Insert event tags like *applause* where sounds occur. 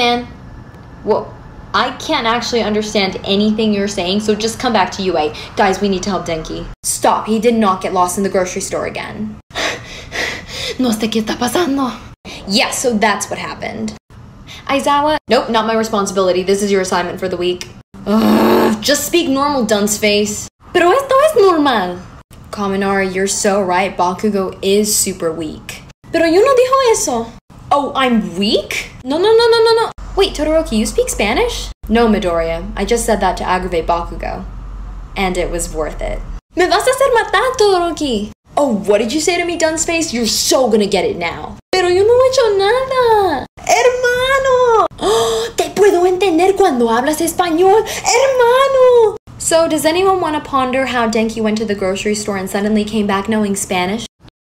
man. Well, I can't actually understand anything you're saying, so just come back to UA. Guys, we need to help Denki. Stop, he did not get lost in the grocery store again. *sighs* no sé qué está pasando. Yeah, so that's what happened. Aizawa, nope, not my responsibility. This is your assignment for the week. Ugh, just speak normal, dunce face. Pero esto es normal. Kaminari, you're so right. Bakugo is super weak. Pero yo no dijo eso. Oh, I'm weak? No, no, no, no, no, no. Wait, Todoroki, you speak Spanish? No, Midoriya. I just said that to aggravate Bakugo. And it was worth it. Me vas a hacer matar, Todoroki. Oh, what did you say to me, dunce face? You're so gonna get it now. Pero yo no he hecho nada. Hermano. Oh, *gasps* te puedo entender cuando hablas español. Hermano. So, does anyone want to ponder how Denki went to the grocery store and suddenly came back knowing Spanish?